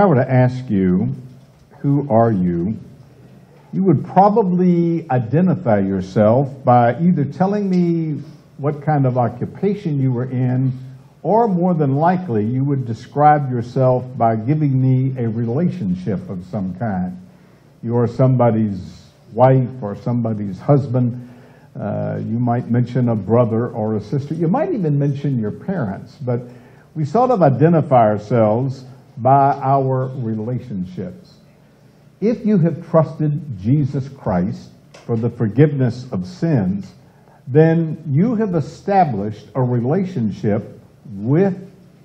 I were to ask you, who are you? You would probably identify yourself by either telling me what kind of occupation you were in, or more than likely, you would describe yourself by giving me a relationship of some kind. You are somebody's wife or somebody's husband. Uh, you might mention a brother or a sister. You might even mention your parents, but we sort of identify ourselves by our relationships. If you have trusted Jesus Christ for the forgiveness of sins, then you have established a relationship with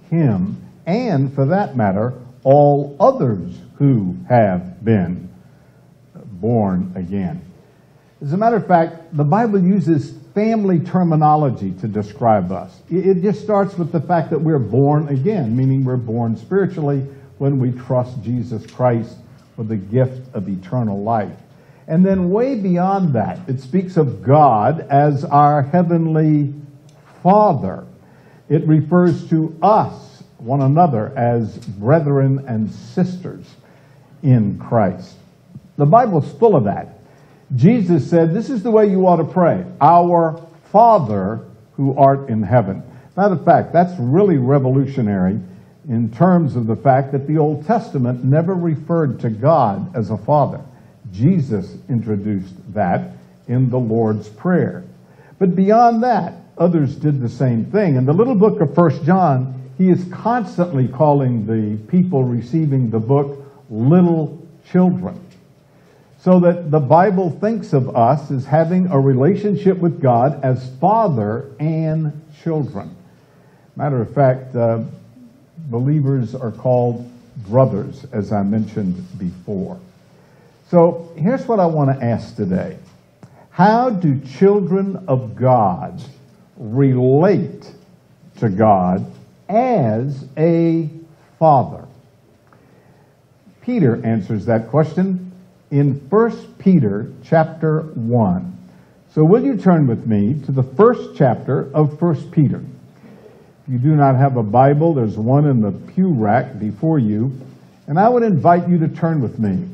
Him and, for that matter, all others who have been born again. As a matter of fact, the Bible uses family terminology to describe us. It just starts with the fact that we're born again, meaning we're born spiritually when we trust Jesus Christ for the gift of eternal life. And then, way beyond that, it speaks of God as our heavenly Father. It refers to us, one another, as brethren and sisters in Christ. The Bible's full of that. Jesus said, This is the way you ought to pray Our Father who art in heaven. Matter of fact, that's really revolutionary in terms of the fact that the Old Testament never referred to God as a father. Jesus introduced that in the Lord's Prayer. But beyond that, others did the same thing. In the little book of First John, he is constantly calling the people receiving the book little children. So that the Bible thinks of us as having a relationship with God as father and children. Matter of fact, uh, believers are called brothers, as I mentioned before. So here's what I want to ask today How do children of God relate to God as a father? Peter answers that question in 1 Peter chapter 1. So will you turn with me to the first chapter of 1 Peter? If you do not have a Bible, there's one in the pew rack before you. And I would invite you to turn with me.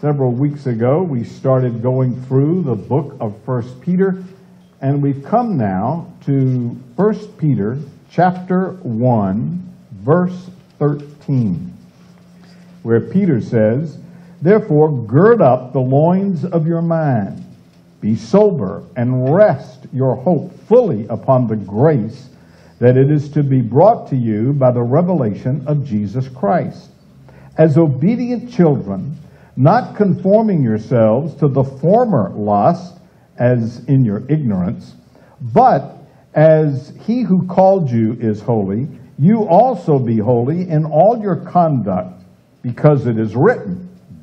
Several weeks ago, we started going through the book of 1 Peter, and we've come now to 1 Peter chapter 1, verse 13, where Peter says, Therefore, gird up the loins of your mind, be sober, and rest your hope fully upon the grace that it is to be brought to you by the revelation of Jesus Christ. As obedient children, not conforming yourselves to the former lust, as in your ignorance, but as he who called you is holy, you also be holy in all your conduct, because it is written,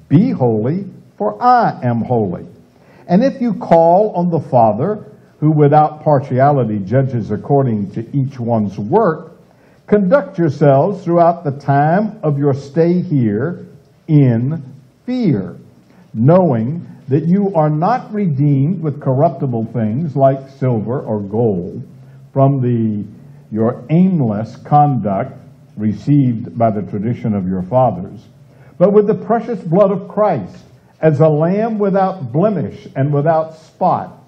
Be holy, for I am holy. And if you call on the Father, who without partiality judges according to each one's work, conduct yourselves throughout the time of your stay here in fear, knowing that you are not redeemed with corruptible things like silver or gold from the, your aimless conduct received by the tradition of your fathers, but with the precious blood of Christ as a lamb without blemish and without spot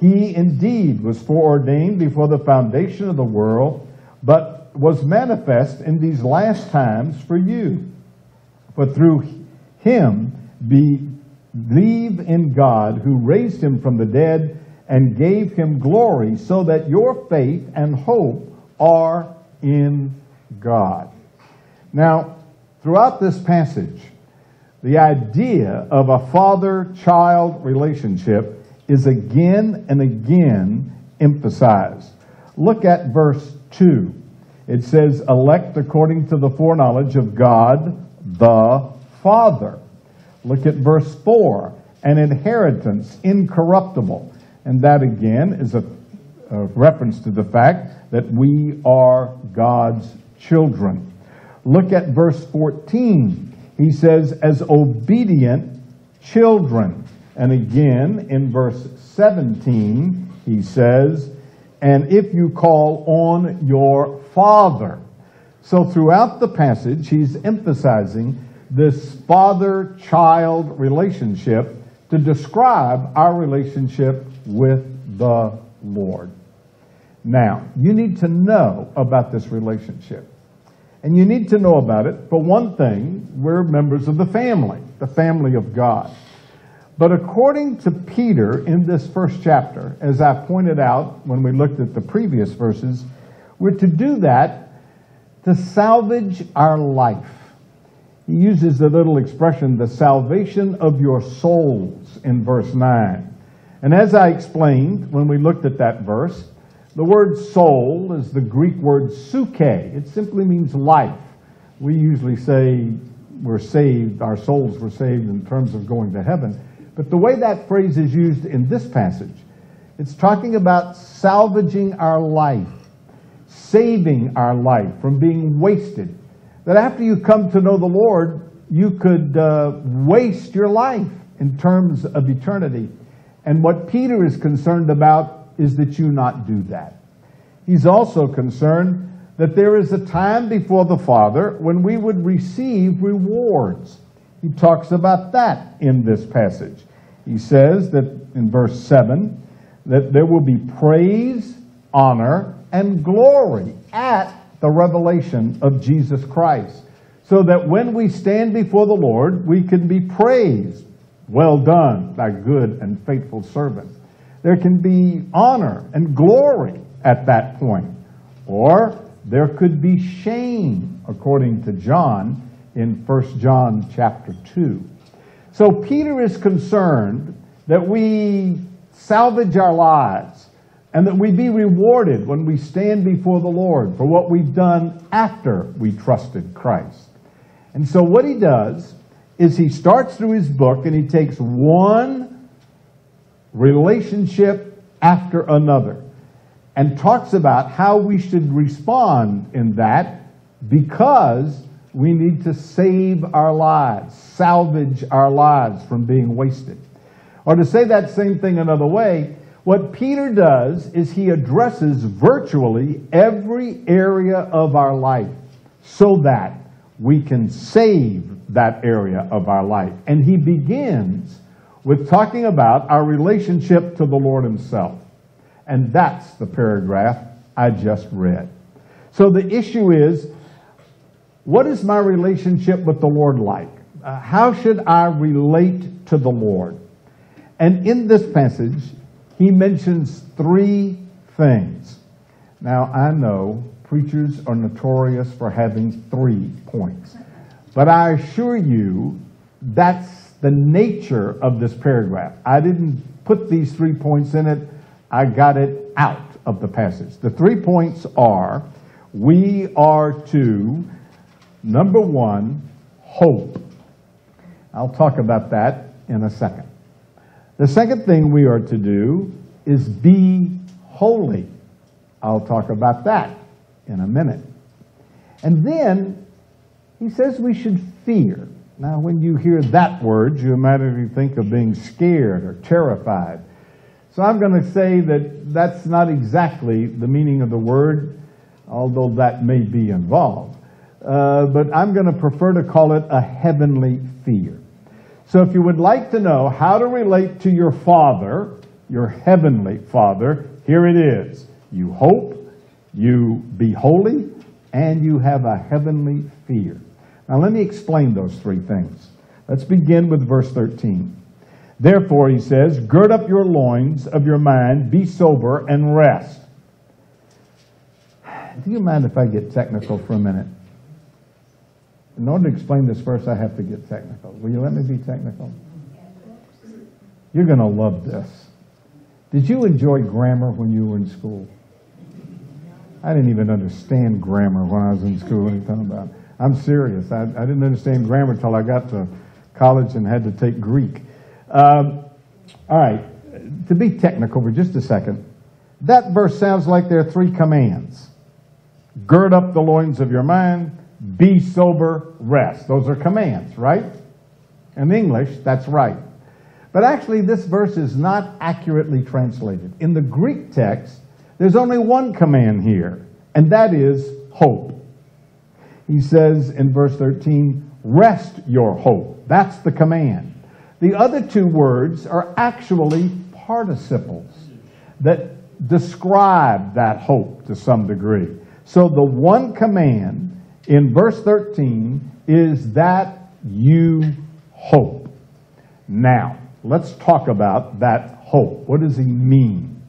he indeed was foreordained before the foundation of the world, but was manifest in these last times for you. For through him believe in God who raised him from the dead and gave him glory, so that your faith and hope are in God. Now, throughout this passage, the idea of a father child relationship is again and again emphasized. Look at verse 2. It says, elect according to the foreknowledge of God the Father. Look at verse 4, an inheritance incorruptible. And that again is a, a reference to the fact that we are God's children. Look at verse 14. He says, as obedient children. And again, in verse 17, he says, And if you call on your Father. So throughout the passage, he's emphasizing this father child relationship to describe our relationship with the Lord. Now, you need to know about this relationship. And you need to know about it, for one thing, we're members of the family, the family of God. But according to Peter in this first chapter, as I pointed out when we looked at the previous verses, we're to do that to salvage our life. He uses the little expression, the salvation of your souls, in verse 9. And as I explained when we looked at that verse, the word soul is the Greek word psuche. It simply means life. We usually say we're saved, our souls were saved in terms of going to heaven. But the way that phrase is used in this passage, it's talking about salvaging our life, saving our life from being wasted. That after you come to know the Lord, you could uh, waste your life in terms of eternity. And what Peter is concerned about is that you not do that. He's also concerned that there is a time before the Father when we would receive rewards. He talks about that in this passage. He says that in verse 7 that there will be praise, honor, and glory at the revelation of Jesus Christ. So that when we stand before the Lord, we can be praised. Well done, thy good and faithful servant. There can be honor and glory at that point. Or there could be shame, according to John in 1 John chapter 2. So Peter is concerned that we salvage our lives and that we be rewarded when we stand before the Lord for what we've done after we trusted Christ. And so what he does is he starts through his book and he takes one relationship after another and talks about how we should respond in that because we need to save our lives, salvage our lives from being wasted. Or to say that same thing another way, what Peter does is he addresses virtually every area of our life so that we can save that area of our life. And he begins with talking about our relationship to the Lord himself. And that's the paragraph I just read. So the issue is, what is my relationship with the Lord like? Uh, how should I relate to the Lord? And in this passage, he mentions three things. Now, I know preachers are notorious for having three points. But I assure you, that's the nature of this paragraph. I didn't put these three points in it, I got it out of the passage. The three points are we are to, number one, hope. I'll talk about that in a second. The second thing we are to do is be holy. I'll talk about that in a minute. And then he says we should fear. Now, when you hear that word, you immediately think of being scared or terrified. So I'm going to say that that's not exactly the meaning of the word, although that may be involved. Uh, but I'm going to prefer to call it a heavenly fear. So if you would like to know how to relate to your Father, your heavenly Father, here it is. You hope, you be holy, and you have a heavenly fear. Now, let me explain those three things. Let's begin with verse 13. Therefore, he says, gird up your loins of your mind, be sober, and rest. Do you mind if I get technical for a minute? In order to explain this verse, I have to get technical. Will you let me be technical? You're going to love this. Did you enjoy grammar when you were in school? I didn't even understand grammar when I was in school. What are you talking about? I'm serious. I, I didn't understand grammar until I got to college and had to take Greek. Um, all right, to be technical for just a second, that verse sounds like there are three commands gird up the loins of your mind, be sober, rest. Those are commands, right? In English, that's right. But actually, this verse is not accurately translated. In the Greek text, there's only one command here, and that is hope. He says in verse 13, rest your hope. That's the command. The other two words are actually participles that describe that hope to some degree. So the one command in verse 13 is that you hope. Now, let's talk about that hope. What does he mean?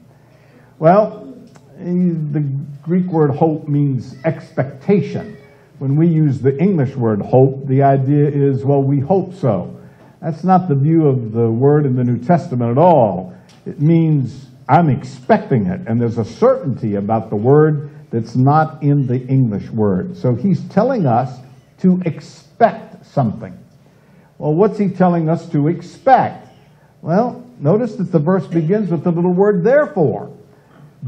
Well, the Greek word hope means expectation. When we use the English word hope, the idea is, well, we hope so. That's not the view of the word in the New Testament at all. It means I'm expecting it, and there's a certainty about the word that's not in the English word. So he's telling us to expect something. Well, what's he telling us to expect? Well, notice that the verse begins with the little word therefore.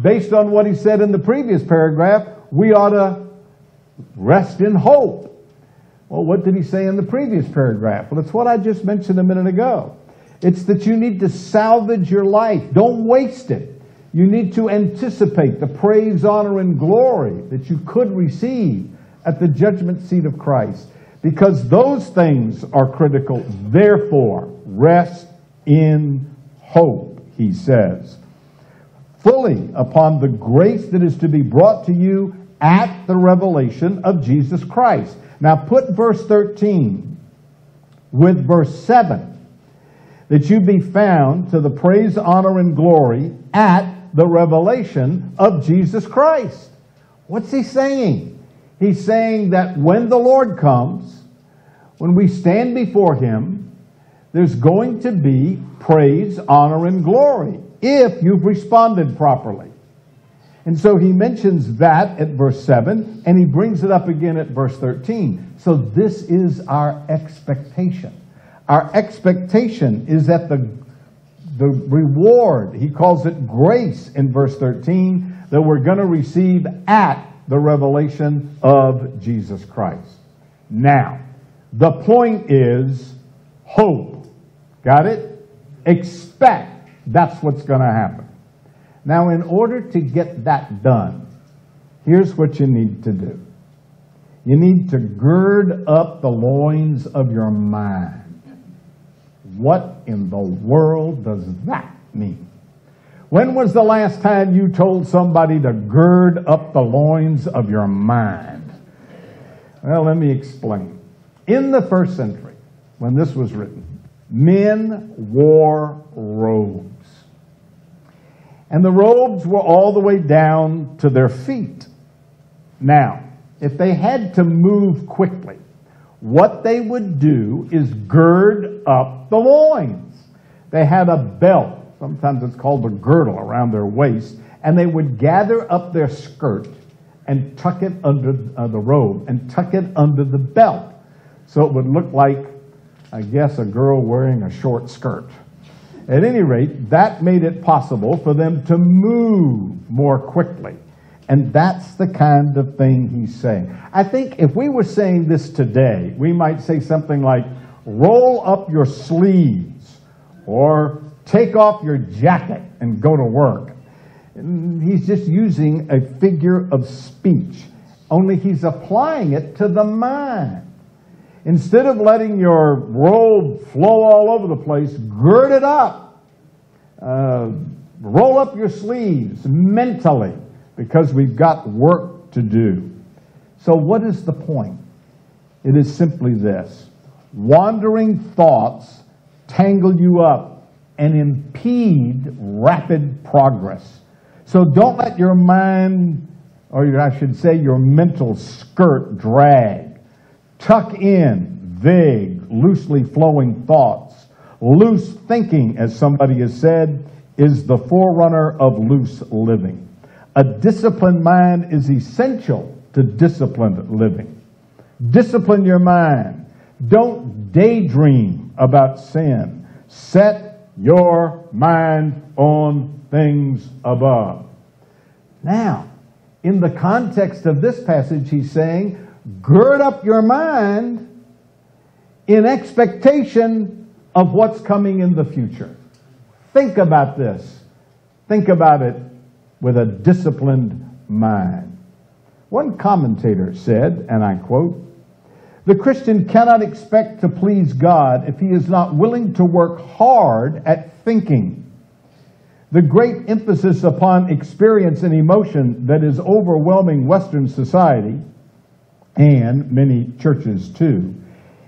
Based on what he said in the previous paragraph, we ought to rest in hope. Well, what did he say in the previous paragraph? Well, it's what I just mentioned a minute ago. It's that you need to salvage your life. Don't waste it. You need to anticipate the praise, honor, and glory that you could receive at the judgment seat of Christ. Because those things are critical. Therefore, rest in hope, he says. Fully upon the grace that is to be brought to you at the revelation of Jesus Christ. Now put verse 13 with verse 7 that you be found to the praise, honor, and glory at the revelation of Jesus Christ. What's he saying? He's saying that when the Lord comes, when we stand before him, there's going to be praise, honor, and glory if you've responded properly. And so he mentions that at verse 7, and he brings it up again at verse 13. So this is our expectation. Our expectation is that the, the reward, he calls it grace in verse 13, that we're going to receive at the revelation of Jesus Christ. Now, the point is hope. Got it? Expect that's what's going to happen. Now, in order to get that done, here's what you need to do. You need to gird up the loins of your mind. What in the world does that mean? When was the last time you told somebody to gird up the loins of your mind? Well, let me explain. In the first century, when this was written, men wore robes. And the robes were all the way down to their feet. Now, if they had to move quickly, what they would do is gird up the loins. They had a belt, sometimes it's called a girdle, around their waist, and they would gather up their skirt and tuck it under uh, the robe and tuck it under the belt. So it would look like, I guess, a girl wearing a short skirt. At any rate, that made it possible for them to move more quickly. And that's the kind of thing he's saying. I think if we were saying this today, we might say something like, roll up your sleeves or take off your jacket and go to work. He's just using a figure of speech, only he's applying it to the mind. Instead of letting your robe flow all over the place, gird it up. Uh, roll up your sleeves mentally because we've got work to do. So, what is the point? It is simply this wandering thoughts tangle you up and impede rapid progress. So, don't let your mind, or I should say, your mental skirt drag. Tuck in vague, loosely flowing thoughts. Loose thinking, as somebody has said, is the forerunner of loose living. A disciplined mind is essential to disciplined living. Discipline your mind. Don't daydream about sin. Set your mind on things above. Now, in the context of this passage, he's saying, gird up your mind in expectation of what's coming in the future. Think about this. Think about it with a disciplined mind. One commentator said, and I quote, the Christian cannot expect to please God if he is not willing to work hard at thinking. The great emphasis upon experience and emotion that is overwhelming Western society, and many churches too,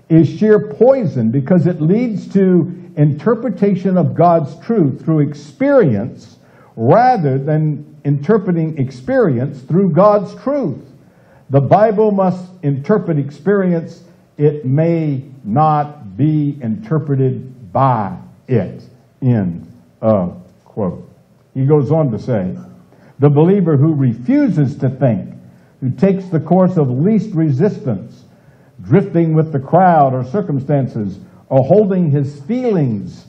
is sheer poison because it leads to interpretation of God's truth through experience rather than interpreting experience through God's truth. The Bible must interpret experience. It may not be interpreted by it. End of quote. He goes on to say, the believer who refuses to think, who takes the course of least resistance, drifting with the crowd or circumstances, or holding his feelings,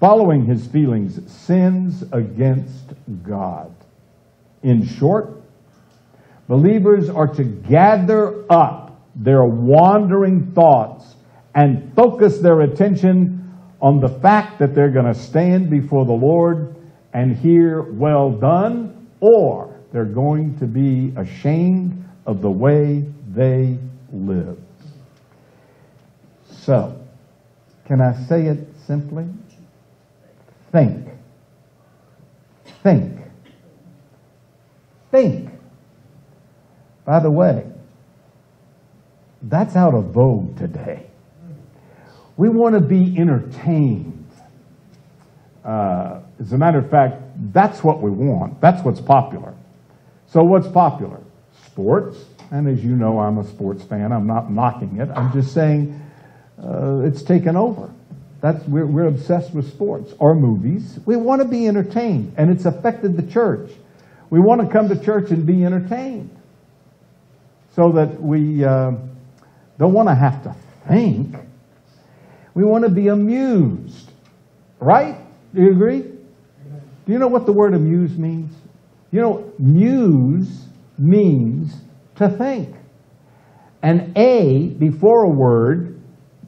following his feelings, sins against God. In short, believers are to gather up their wandering thoughts and focus their attention on the fact that they're going to stand before the Lord and hear, well done, or they're going to be ashamed of the way they live. So, can I say it simply? Think. Think. Think. By the way, that's out of vogue today. We want to be entertained. Uh, as a matter of fact, that's what we want. That's what's popular. So, what's popular? Sports. And as you know, I'm a sports fan. I'm not knocking it. I'm just saying uh, it's taken over. That's, we're, we're obsessed with sports or movies. We want to be entertained, and it's affected the church. We want to come to church and be entertained so that we uh, don't want to have to think. We want to be amused. Right? Do you agree? Do you know what the word amuse means? You know, muse means to think. An a before a word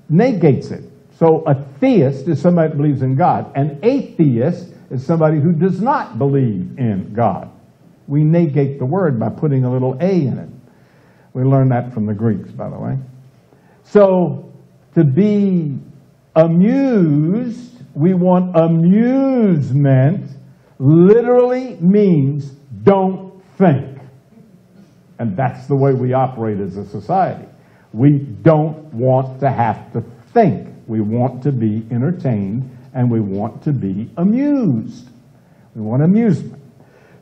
negates it. So a theist is somebody that believes in God. An atheist is somebody who does not believe in God. We negate the word by putting a little a in it. We learned that from the Greeks, by the way. So to be amused, we want amusement, literally means don't think. And that's the way we operate as a society. We don't want to have to think. We want to be entertained and we want to be amused. We want amusement.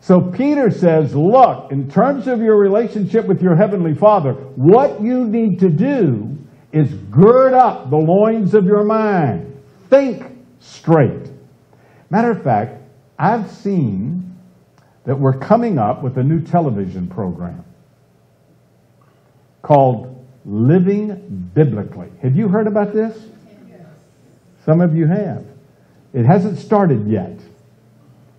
So Peter says, look, in terms of your relationship with your Heavenly Father, what you need to do is gird up the loins of your mind. Think straight. Matter of fact, I've seen that we're coming up with a new television program called Living Biblically. Have you heard about this? Some of you have. It hasn't started yet.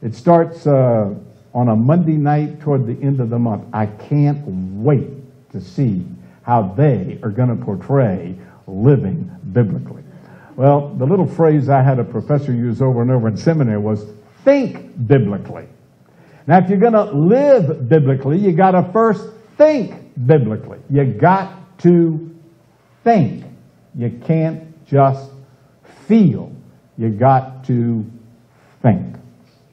It starts uh, on a Monday night toward the end of the month. I can't wait to see how they are going to portray living biblically. Well, the little phrase I had a professor use over and over in seminary was think biblically. Now, if you're going to live biblically, you got to first think biblically. You got to think. You can't just feel. You got to think.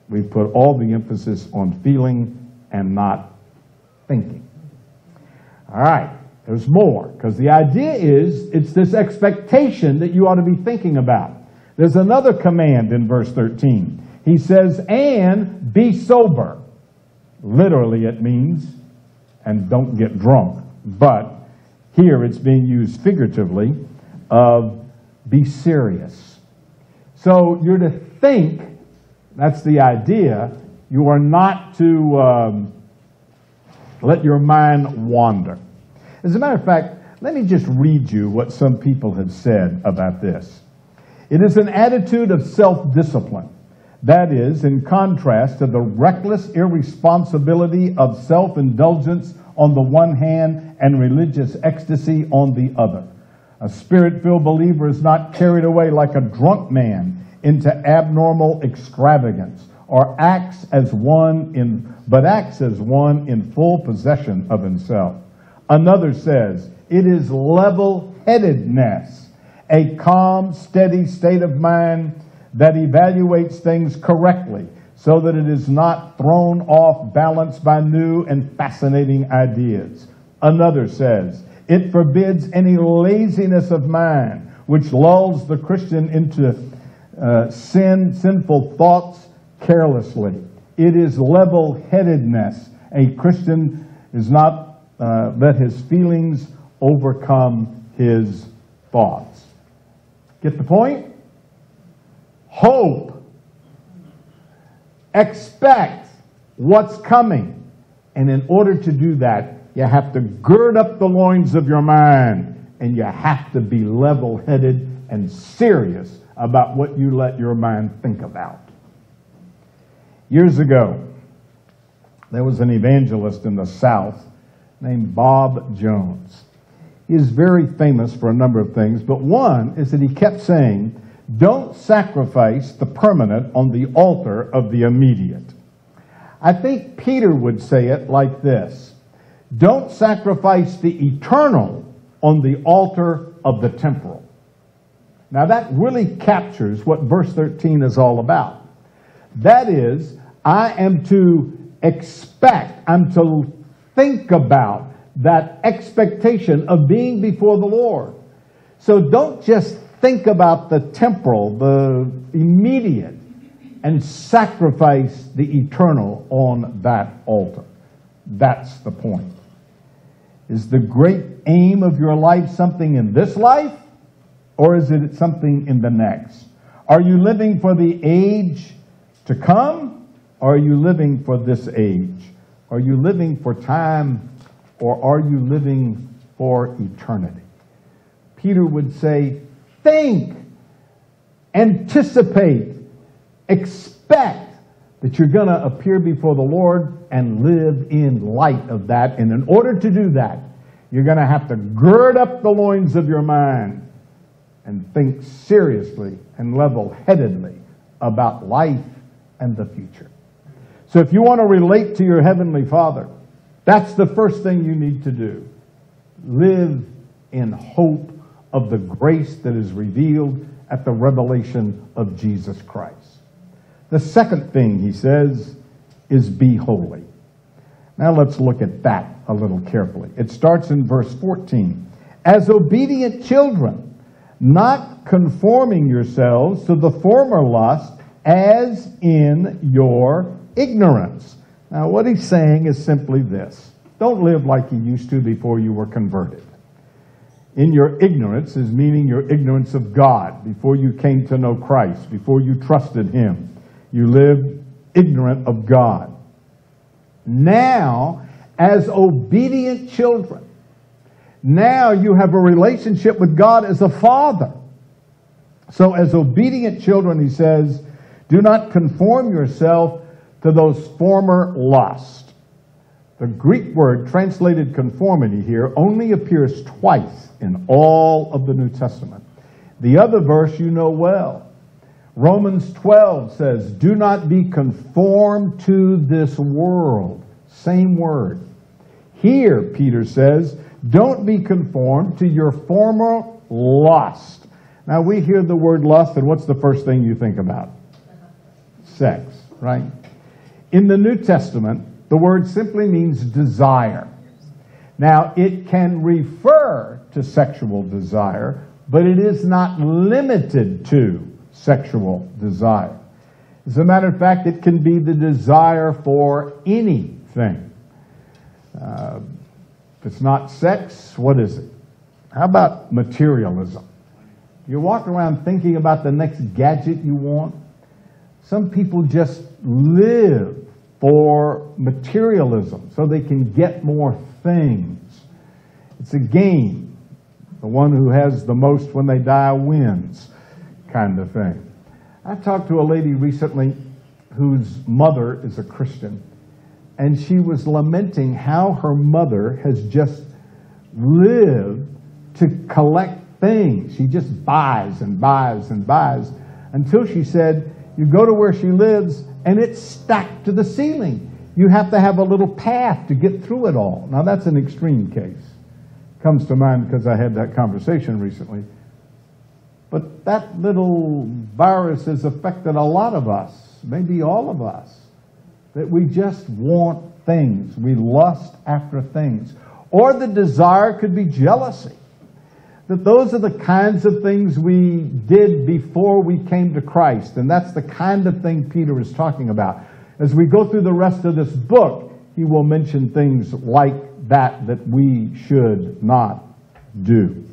We put all the emphasis on feeling and not thinking. All right, there's more, because the idea is it's this expectation that you ought to be thinking about. There's another command in verse 13. He says, and be sober. Literally, it means, and don't get drunk. But here it's being used figuratively of be serious. So you're to think that's the idea. You are not to um, let your mind wander. As a matter of fact, let me just read you what some people have said about this. It is an attitude of self discipline. That is, in contrast to the reckless irresponsibility of self indulgence on the one hand and religious ecstasy on the other. A spirit filled believer is not carried away like a drunk man into abnormal extravagance or acts as one in, but acts as one in full possession of himself. Another says, it is level-headedness, a calm, steady state of mind that evaluates things correctly so that it is not thrown off balance by new and fascinating ideas. Another says, it forbids any laziness of mind, which lulls the Christian into uh, sin, sinful thoughts carelessly. It is level headedness. A Christian is not uh, let his feelings overcome his thoughts. Get the point? Hope. Expect what's coming. And in order to do that, you have to gird up the loins of your mind and you have to be level headed and serious about what you let your mind think about. Years ago, there was an evangelist in the South named Bob Jones. He is very famous for a number of things, but one is that he kept saying, Don't sacrifice the permanent on the altar of the immediate. I think Peter would say it like this Don't sacrifice the eternal on the altar of the temporal. Now, that really captures what verse 13 is all about. That is, I am to expect, I'm to think about that expectation of being before the Lord. So don't just think about the temporal, the immediate, and sacrifice the eternal on that altar. That's the point. Is the great aim of your life something in this life, or is it something in the next? Are you living for the age to come, or are you living for this age? Are you living for time or are you living for eternity? Peter would say, think, anticipate, expect that you're going to appear before the Lord and live in light of that. And in order to do that, you're going to have to gird up the loins of your mind and think seriously and level headedly about life and the future. So if you want to relate to your Heavenly Father, that's the first thing you need to do. Live in hope of the grace that is revealed at the revelation of Jesus Christ. The second thing he says is be holy. Now let's look at that a little carefully. It starts in verse 14. As obedient children, not conforming yourselves to the former lust as in your ignorance. Now, what he's saying is simply this don't live like you used to before you were converted. In your ignorance is meaning your ignorance of God before you came to know Christ, before you trusted Him. You lived ignorant of God. Now, as obedient children, now you have a relationship with God as a father. So, as obedient children, he says, do not conform yourself to those former lusts. The Greek word translated conformity here only appears twice in all of the New Testament. The other verse you know well. Romans 12 says, Do not be conformed to this world. Same word. Here, Peter says, Don't be conformed to your former lust. Now, we hear the word lust, and what's the first thing you think about? Sex, right? In the New Testament, the word simply means desire. Now, it can refer to sexual desire, but it is not limited to sexual desire. As a matter of fact, it can be the desire for anything. Uh, if it's not sex, what is it? How about materialism? You walk around thinking about the next gadget you want. Some people just live for materialism so they can get more things. It's a game. The one who has the most when they die wins, kind of thing. I talked to a lady recently whose mother is a Christian, and she was lamenting how her mother has just lived to collect things. She just buys and buys and buys until she said, You go to where she lives, and it's stacked to the ceiling. You have to have a little path to get through it all. Now, that's an extreme case. Comes to mind because I had that conversation recently. But that little virus has affected a lot of us, maybe all of us, that we just want things. We lust after things. Or the desire could be jealousy. That those are the kinds of things we did before we came to Christ. And that's the kind of thing Peter is talking about. As we go through the rest of this book, he will mention things like that that we should not do.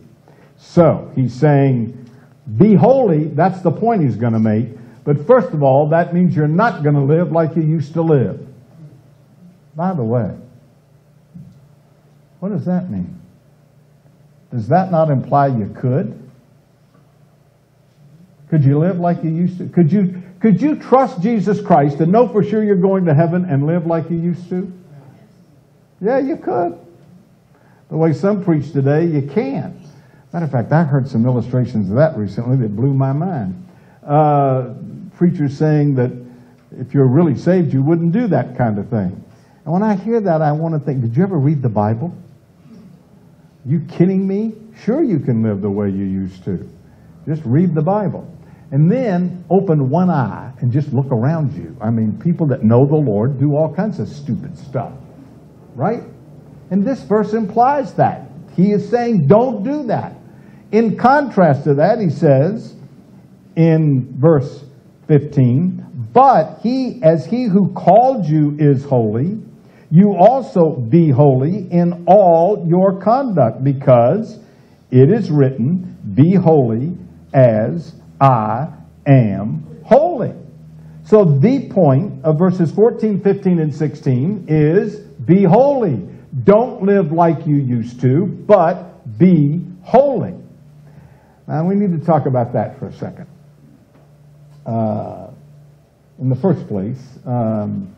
So he's saying, be holy. That's the point he's going to make. But first of all, that means you're not going to live like you used to live. By the way, what does that mean? Does that not imply you could? Could you live like you used to? Could you, could you trust Jesus Christ and know for sure you're going to heaven and live like you used to? Yeah, you could. The way some preach today, you can't. Matter of fact, I heard some illustrations of that recently that blew my mind. Uh, preachers saying that if you're really saved, you wouldn't do that kind of thing. And when I hear that, I want to think, did you ever read the Bible? You kidding me? Sure, you can live the way you used to. Just read the Bible. And then open one eye and just look around you. I mean, people that know the Lord do all kinds of stupid stuff, right? And this verse implies that. He is saying, don't do that. In contrast to that, he says in verse 15, but he, as he who called you is holy, you also be holy in all your conduct, because it is written, Be holy as I am holy. So the point of verses 14, 15, and 16 is be holy. Don't live like you used to, but be holy. Now we need to talk about that for a second. Uh, in the first place, um,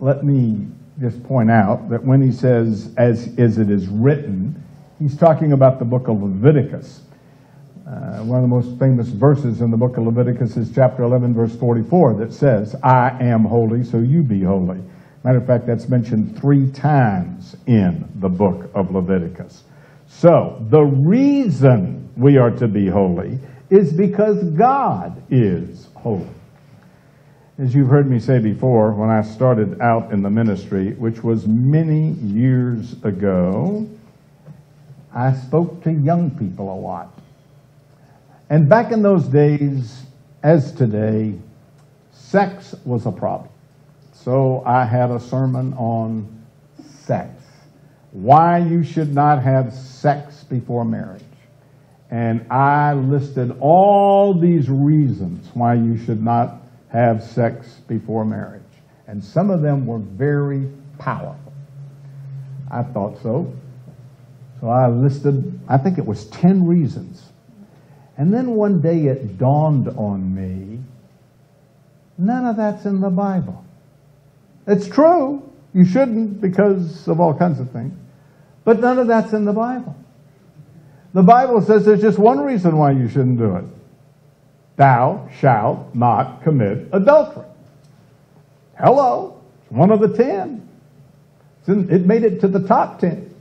let me just point out that when he says, as, as it is written, he's talking about the book of Leviticus. Uh, one of the most famous verses in the book of Leviticus is chapter 11, verse 44, that says, I am holy, so you be holy. Matter of fact, that's mentioned three times in the book of Leviticus. So, the reason we are to be holy is because God is holy. As you've heard me say before, when I started out in the ministry, which was many years ago, I spoke to young people a lot. And back in those days, as today, sex was a problem. So I had a sermon on sex. Why you should not have sex before marriage. And I listed all these reasons why you should not have sex before marriage. And some of them were very powerful. I thought so. So I listed, I think it was 10 reasons. And then one day it dawned on me none of that's in the Bible. It's true. You shouldn't because of all kinds of things. But none of that's in the Bible. The Bible says there's just one reason why you shouldn't do it. Thou shalt not commit adultery. Hello. It's one of the ten. it made it to the top ten.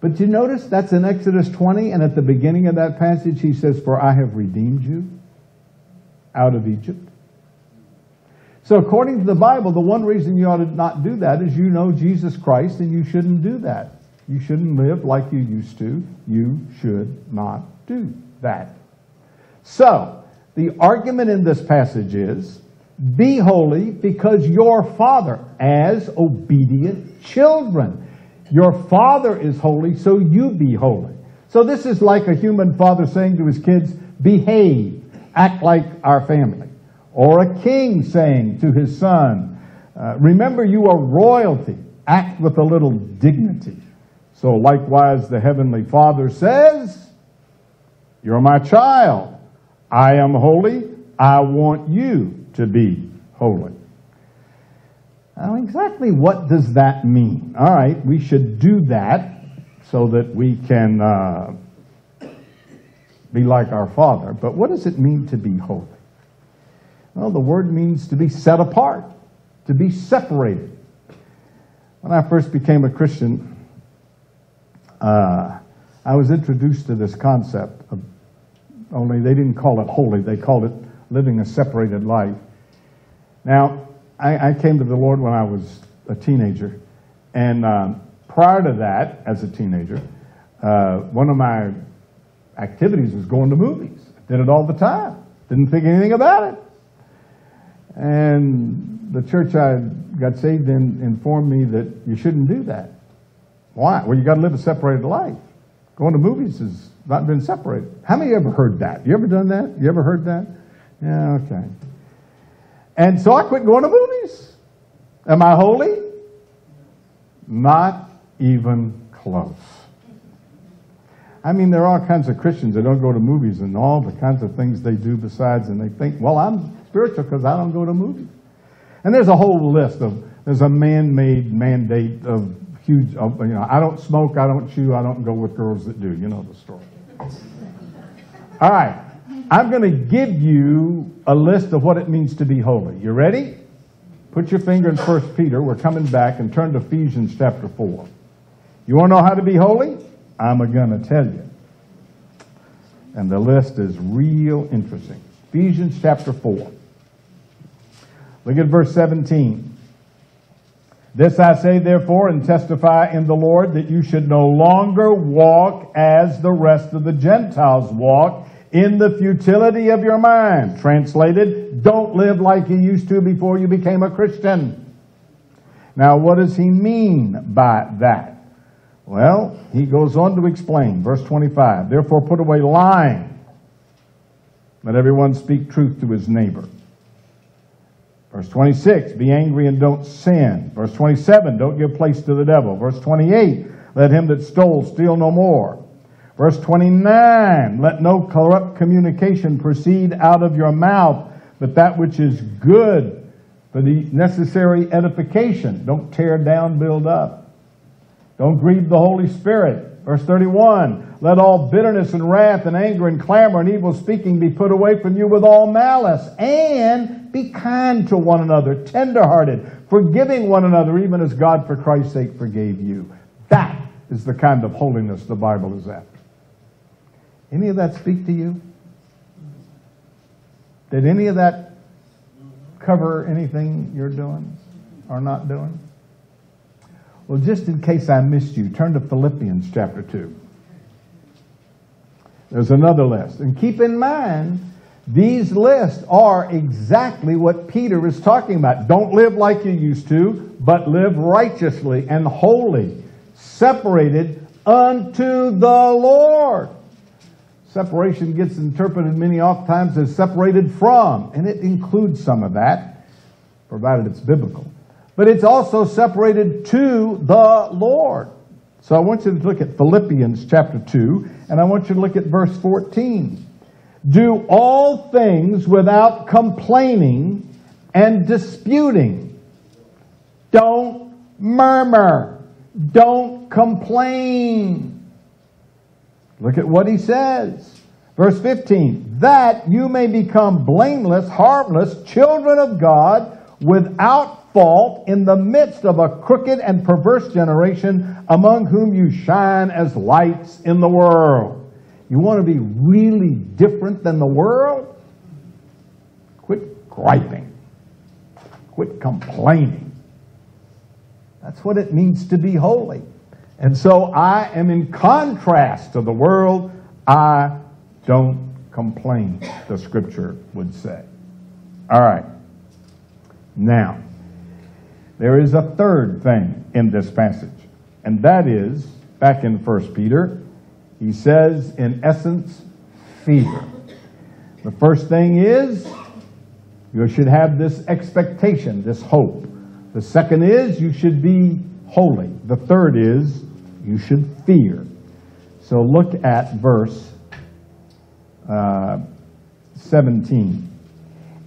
But you notice that's in Exodus 20, and at the beginning of that passage, he says, For I have redeemed you out of Egypt. So, according to the Bible, the one reason you ought to not do that is you know Jesus Christ and you shouldn't do that. You shouldn't live like you used to. You should not do that. So, the argument in this passage is be holy because your Father, as obedient children, your Father is holy, so you be holy. So, this is like a human father saying to his kids, behave, act like our family. Or a king saying to his son, uh, Remember, you are royalty. Act with a little dignity. So, likewise, the Heavenly Father says, You're my child. I am holy. I want you to be holy. Now, exactly what does that mean? All right, we should do that so that we can uh, be like our Father. But what does it mean to be holy? Well, the word means to be set apart, to be separated. When I first became a Christian, uh, I was introduced to this concept of, only they didn't call it holy, they called it living a separated life. Now, I, I came to the Lord when I was a teenager, and um, prior to that, as a teenager, uh, one of my activities was going to movies. I did it all the time. Didn't think anything about it. And the church I got saved in informed me that you shouldn't do that. Why? Well, you got to live a separated life. Going to movies has not been separated. How many ever heard that? You ever done that? You ever heard that? Yeah, okay. And so I quit going to movies. Am I holy? Not even close. I mean, there are all kinds of Christians that don't go to movies and all the kinds of things they do besides, and they think, well, I'm spiritual because I don't go to movies. And there's a whole list of, there's a man-made mandate of huge, uh, of, you know, I don't smoke, I don't chew, I don't go with girls that do. You know the story. All right. I'm going to give you a list of what it means to be holy. You ready? Put your finger in 1 Peter. We're coming back and turn to Ephesians chapter 4. You want to know how to be holy? I'm going to tell you. And the list is real interesting. Ephesians chapter 4. Look at verse 17. This I say, therefore, and testify in the Lord that you should no longer walk as the rest of the Gentiles walk in the futility of your mind. Translated, don't live like you used to before you became a Christian. Now, what does he mean by that? Well, he goes on to explain, verse 25, therefore put away lying. Let everyone speak truth to his neighbor. Verse 26, be angry and don't sin. Verse 27, don't give place to the devil. Verse 28, let him that stole steal no more. Verse 29, let no corrupt communication proceed out of your mouth, but that which is good for the necessary edification. Don't tear down, build up. Don't grieve the Holy Spirit. Verse 31, let all bitterness and wrath and anger and clamor and evil speaking be put away from you with all malice. And be kind to one another, tenderhearted, forgiving one another, even as God for Christ's sake forgave you. That is the kind of holiness the Bible is after. Any of that speak to you? Did any of that cover anything you're doing or not doing? Well, just in case I missed you, turn to Philippians chapter 2. There's another list. And keep in mind, these lists are exactly what Peter is talking about. Don't live like you used to, but live righteously and holy, separated unto the Lord. Separation gets interpreted many oftentimes as separated from, and it includes some of that, provided it's biblical. But it's also separated to the Lord. So I want you to look at Philippians chapter 2, and I want you to look at verse 14. Do all things without complaining and disputing. Don't murmur. Don't complain. Look at what he says. Verse 15, that you may become blameless, harmless, children of God, without fault in the midst of a crooked and perverse generation, among whom you shine as lights in the world. You want to be really different than the world? Quit griping. Quit complaining. That's what it means to be holy. And so I am in contrast to the world. I don't complain, the scripture would say. All right. Now, there is a third thing in this passage, and that is, back in 1 Peter, he says, in essence, fear. The first thing is, you should have this expectation, this hope. The second is, you should be holy. The third is, you should fear. So look at verse uh, 17.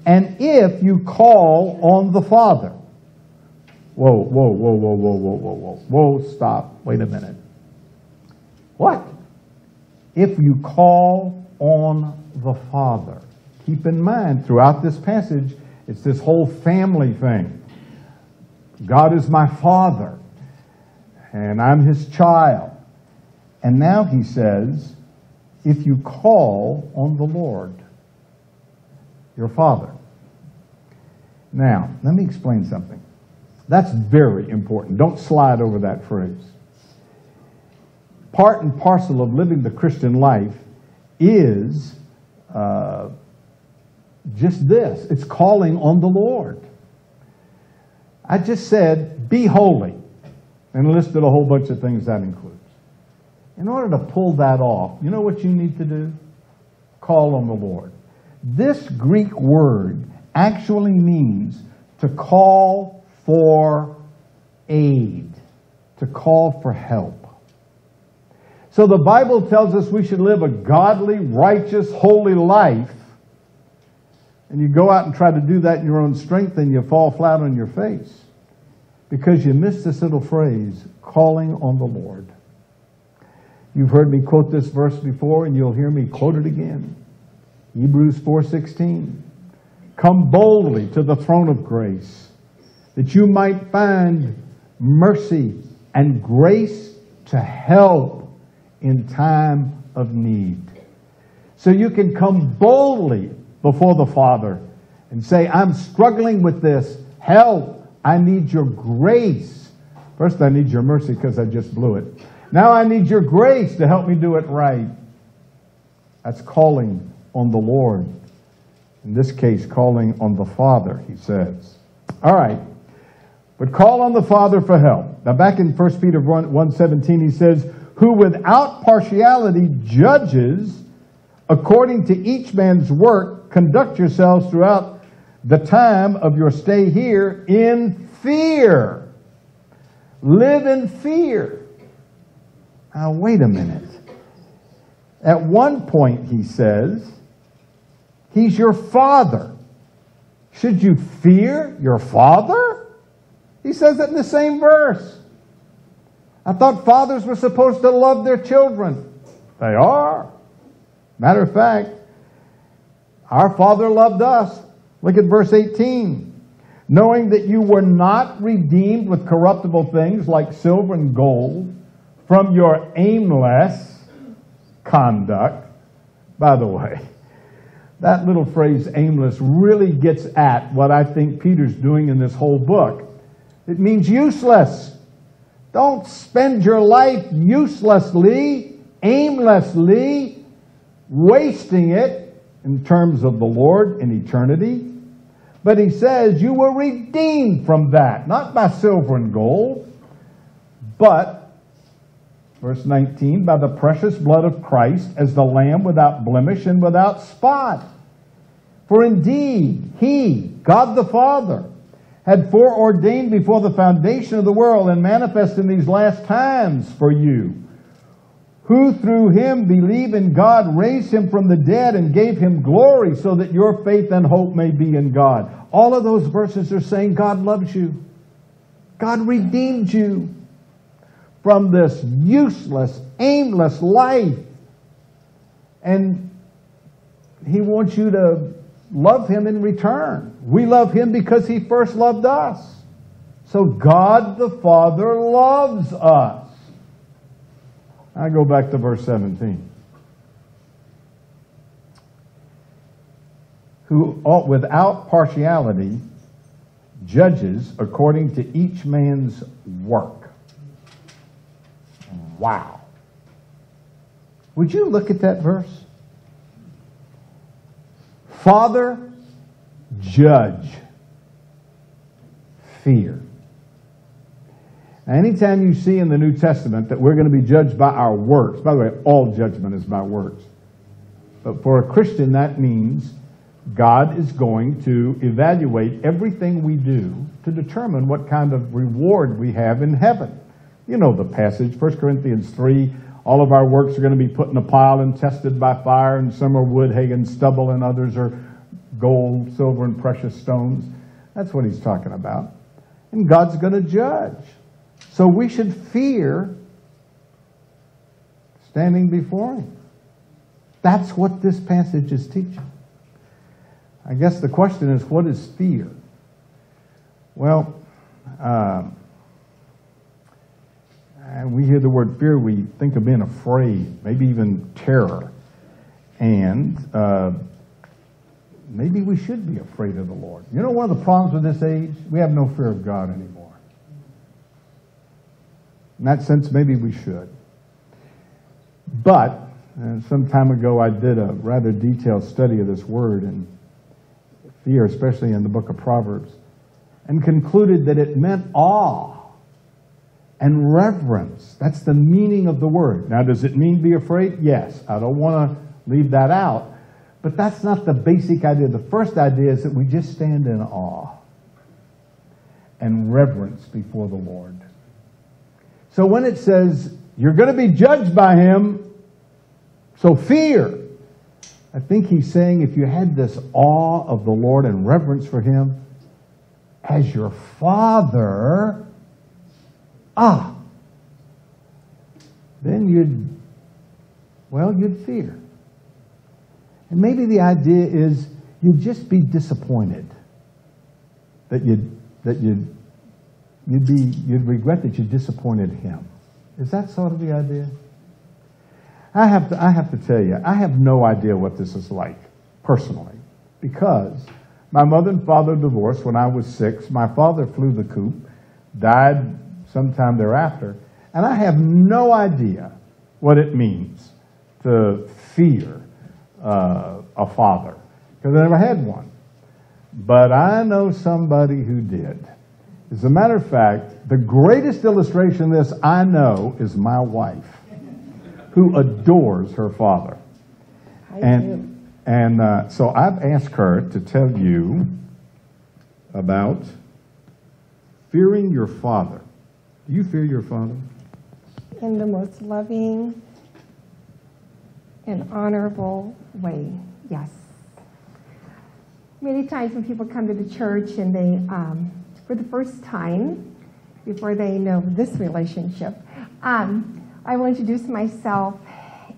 And if you call on the Father, whoa, whoa, whoa, whoa, whoa, whoa, whoa, whoa, whoa, stop, wait a minute. What? If you call on the Father. Keep in mind, throughout this passage, it's this whole family thing. God is my father, and I'm his child. And now he says, if you call on the Lord, your father. Now, let me explain something. That's very important. Don't slide over that phrase. Part and parcel of living the Christian life is uh, just this it's calling on the Lord. I just said, be holy, and listed a whole bunch of things that includes. In order to pull that off, you know what you need to do? Call on the Lord. This Greek word actually means to call for aid, to call for help. So the Bible tells us we should live a godly, righteous, holy life. And you go out and try to do that in your own strength and you fall flat on your face because you missed this little phrase, calling on the Lord. You've heard me quote this verse before and you'll hear me quote it again. Hebrews 4:16. Come boldly to the throne of grace that you might find mercy and grace to help in time of need. So you can come boldly before the Father and say, I'm struggling with this. Help. I need your grace. First, I need your mercy because I just blew it. Now I need your grace to help me do it right. That's calling on the Lord. In this case, calling on the Father, he says. All right. But call on the Father for help. Now back in 1 Peter 1, 117, he says, who without partiality judges according to each man's work, conduct yourselves throughout the time of your stay here in fear. Live in fear. Now, wait a minute. At one point, he says, He's your father. Should you fear your father? He says it in the same verse. I thought fathers were supposed to love their children. They are. Matter of fact, our Father loved us. Look at verse 18. Knowing that you were not redeemed with corruptible things like silver and gold from your aimless conduct. By the way, that little phrase aimless really gets at what I think Peter's doing in this whole book. It means useless. Don't spend your life uselessly, aimlessly, wasting it in terms of the Lord in eternity. But he says you were redeemed from that, not by silver and gold, but Verse 19, by the precious blood of Christ as the Lamb without blemish and without spot. For indeed, He, God the Father, had foreordained before the foundation of the world and manifest in these last times for you, who through Him believe in God, raised Him from the dead, and gave Him glory, so that your faith and hope may be in God. All of those verses are saying God loves you. God redeemed you from this useless, aimless life. And He wants you to love Him in return. We love Him because He first loved us. So God the Father loves us. I go back to verse 17. Who without partiality judges according to each man's work. Wow. Would you look at that verse? Father, judge, fear. Anytime you see in the New Testament that we're going to be judged by our works, by the way, all judgment is by works. But for a Christian, that means God is going to evaluate everything we do to determine what kind of reward we have in heaven. You know the passage, 1 Corinthians 3. All of our works are going to be put in a pile and tested by fire, and some are wood, hay, and stubble, and others are gold, silver, and precious stones. That's what he's talking about. And God's going to judge. So we should fear standing before him. That's what this passage is teaching. I guess the question is, what is fear? Well, uh, we hear the word fear, we think of being afraid, maybe even terror. And uh, maybe we should be afraid of the Lord. You know, one of the problems with this age, we have no fear of God anymore. In that sense, maybe we should. But, and some time ago, I did a rather detailed study of this word and fear, especially in the book of Proverbs, and concluded that it meant awe and reverence. That's the meaning of the word. Now, does it mean be afraid? Yes. I don't want to leave that out. But that's not the basic idea. The first idea is that we just stand in awe and reverence before the Lord. So when it says you're going to be judged by him, so fear. I think he's saying if you had this awe of the Lord and reverence for him as your father, ah, then you'd, well, you'd fear. And maybe the idea is you'd just be disappointed that you'd, that you'd, you'd, be, you'd regret that you disappointed him. Is that sort of the idea? I have, to, I have to tell you, I have no idea what this is like personally because my mother and father divorced when I was six. My father flew the coop, died sometime thereafter, and I have no idea what it means to fear uh, a father because I never had one. But I know somebody who did. As a matter of fact, the greatest illustration of this I know is my wife, who adores her father. I and do. and uh, so I've asked her to tell you about fearing your father. Do you fear your father? In the most loving and honorable way, yes. Many times when people come to the church and they, um, for the first time, before they know this relationship, um, I will introduce myself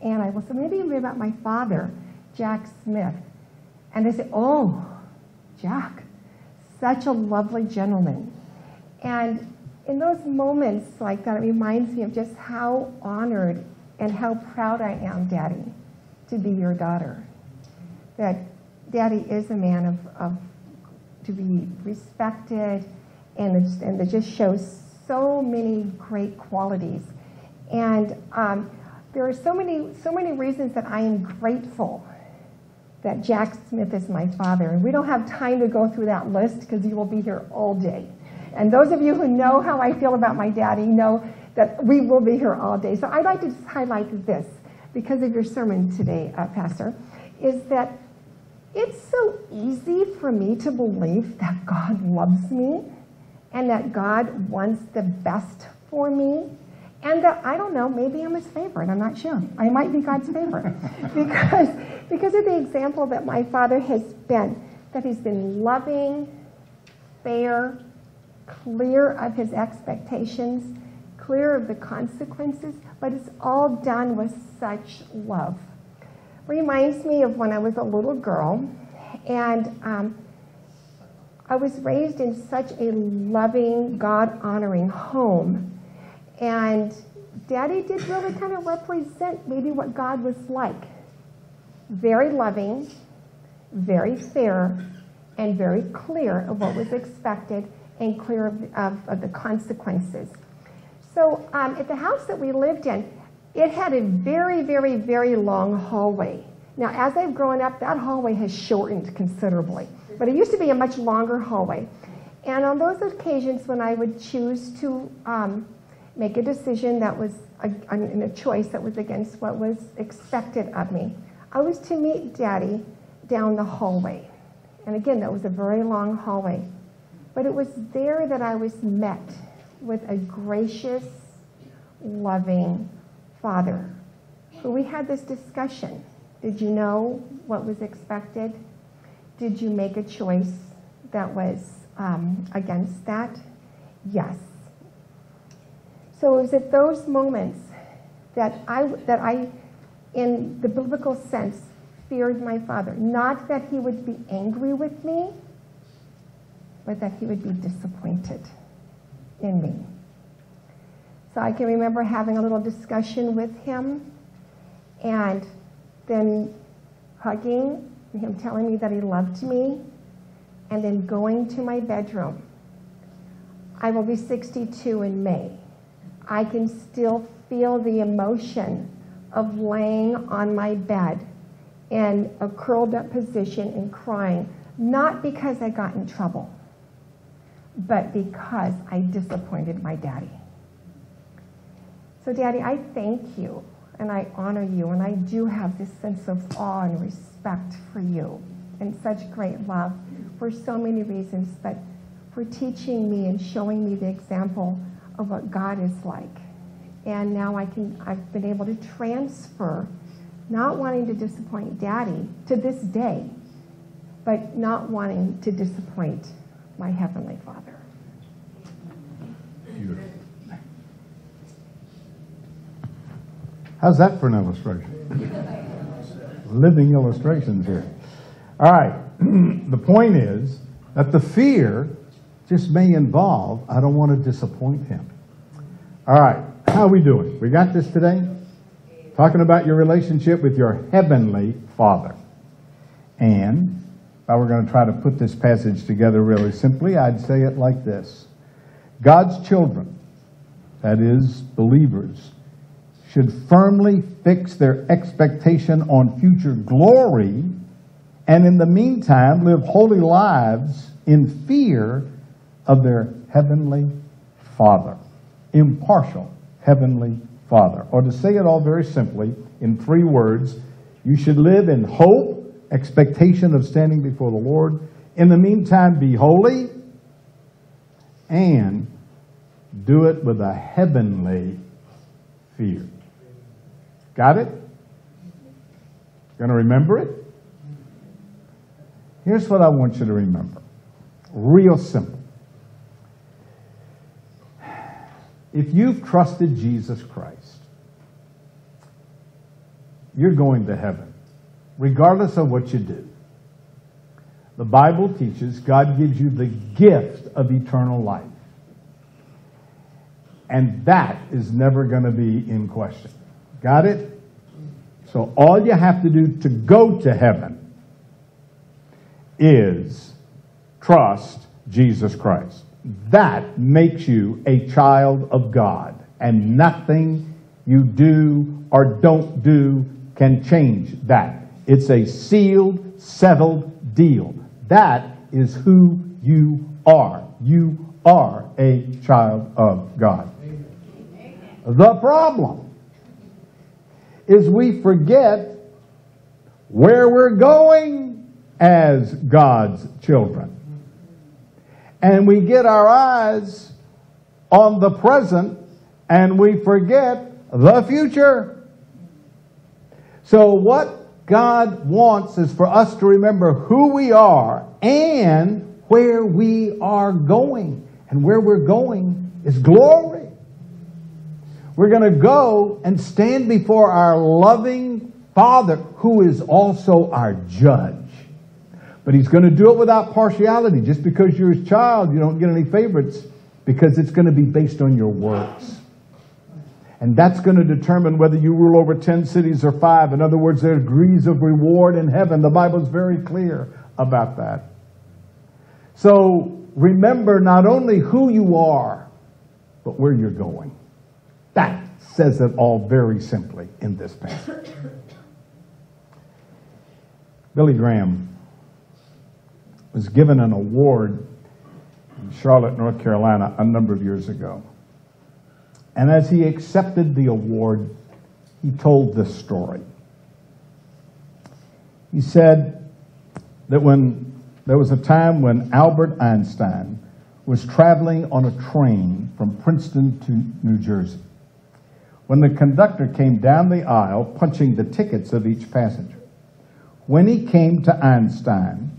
and I will say, maybe a bit about my father, Jack Smith. And they say, oh, Jack, such a lovely gentleman. And in those moments like that, it reminds me of just how honored and how proud I am, Daddy, to be your daughter. That Daddy is a man of, of to be respected and, it's, and it just shows so many great qualities. And um, there are so many, so many reasons that I am grateful that Jack Smith is my father. And we don't have time to go through that list because you will be here all day. And those of you who know how I feel about my daddy know that we will be here all day. So I'd like to just highlight this because of your sermon today, uh, Pastor, is that it's so easy for me to believe that God loves me and that God wants the best for me. And that, I don't know, maybe I'm his favorite. I'm not sure. I might be God's favorite. because, because of the example that my father has been, that he's been loving, fair, clear of his expectations, clear of the consequences, but it's all done with such love. Reminds me of when I was a little girl, and um, I was raised in such a loving, God honoring home. And Daddy did really kind of represent maybe what God was like very loving, very fair, and very clear of what was expected and clear of, of, of the consequences. So um, at the house that we lived in, it had a very, very, very long hallway. Now, as I've grown up, that hallway has shortened considerably, but it used to be a much longer hallway. And on those occasions when I would choose to um, make a decision that was a, a, a choice that was against what was expected of me, I was to meet Daddy down the hallway. And again, that was a very long hallway. But it was there that I was met with a gracious, loving Father. But we had this discussion. Did you know what was expected? Did you make a choice that was um, against that? Yes. So it was at those moments that I, that I, in the biblical sense, feared my father. Not that he would be angry with me, but that he would be disappointed in me. So I can remember having a little discussion with him and then hugging, him telling me that he loved me, and then going to my bedroom. I will be 62 in May. I can still feel the emotion of laying on my bed in a curled up position and crying, not because I got in trouble, but because I disappointed my daddy. So, Daddy, I thank you and I honor you, and I do have this sense of awe and respect for you and such great love for so many reasons, but for teaching me and showing me the example of what God is like. And now I can, I've been able to transfer, not wanting to disappoint Daddy to this day, but not wanting to disappoint my Heavenly Father. How's that for an illustration? Living illustrations here. All right. the point is that the fear just may involve, I don't want to disappoint him. All right. How are we doing? We got this today? Talking about your relationship with your heavenly Father. And if I were going to try to put this passage together really simply, I'd say it like this God's children, that is, believers, should firmly fix their expectation on future glory and in the meantime live holy lives in fear of their heavenly Father. Impartial heavenly Father. Or to say it all very simply, in three words, you should live in hope, expectation of standing before the Lord. In the meantime, be holy and do it with a heavenly fear. Got it? Going to remember it? Here's what I want you to remember. Real simple. If you've trusted Jesus Christ, you're going to heaven, regardless of what you do. The Bible teaches God gives you the gift of eternal life. And that is never going to be in question. Got it? So all you have to do to go to heaven is trust Jesus Christ. That makes you a child of God, and nothing you do or don't do can change that. It's a sealed, settled deal. That is who you are. You are a child of God. The problem is we forget where we're going as God's children. And we get our eyes on the present and we forget the future. So, what God wants is for us to remember who we are and where we are going. And where we're going is glory. We're going to go and stand before our loving Father, who is also our judge. But He's going to do it without partiality. Just because you're His child, you don't get any favorites because it's going to be based on your works. And that's going to determine whether you rule over 10 cities or five. In other words, there are degrees of reward in heaven. The Bible is very clear about that. So remember not only who you are, but where you're going. That says it all very simply in this passage. Billy Graham was given an award in Charlotte, North Carolina, a number of years ago. And as he accepted the award, he told this story. He said that when there was a time when Albert Einstein was traveling on a train from Princeton to New Jersey, when the conductor came down the aisle punching the tickets of each passenger. When he came to Einstein,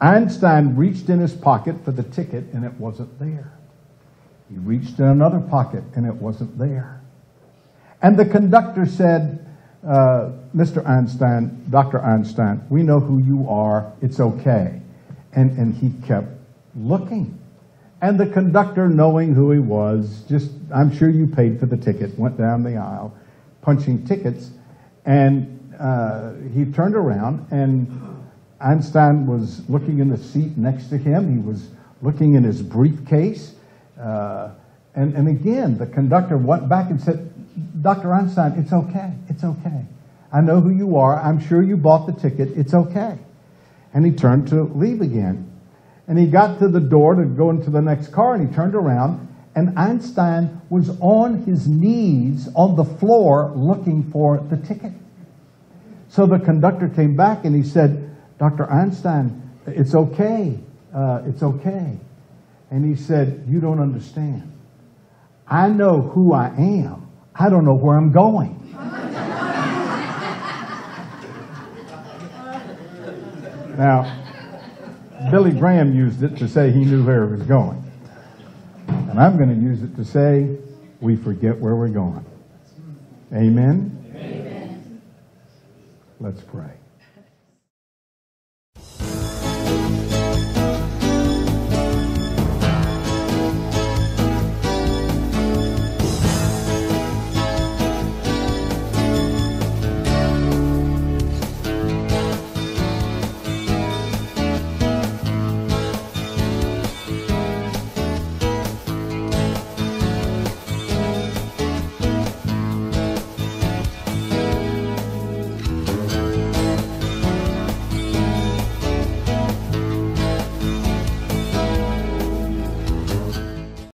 Einstein reached in his pocket for the ticket and it wasn't there. He reached in another pocket and it wasn't there. And the conductor said, uh, Mr. Einstein, Dr. Einstein, we know who you are. It's okay. And, and he kept looking. And the conductor, knowing who he was, just, I'm sure you paid for the ticket, went down the aisle, punching tickets. And uh, he turned around, and Einstein was looking in the seat next to him. He was looking in his briefcase. Uh, and, and again, the conductor went back and said, Dr. Einstein, it's okay. It's okay. I know who you are. I'm sure you bought the ticket. It's okay. And he turned to leave again. And he got to the door to go into the next car, and he turned around, and Einstein was on his knees on the floor looking for the ticket. So the conductor came back and he said, Dr. Einstein, it's okay. Uh, it's okay. And he said, You don't understand. I know who I am. I don't know where I'm going. now, Billy Graham used it to say he knew where he was going. And I'm going to use it to say we forget where we're going. Amen? Amen. Let's pray.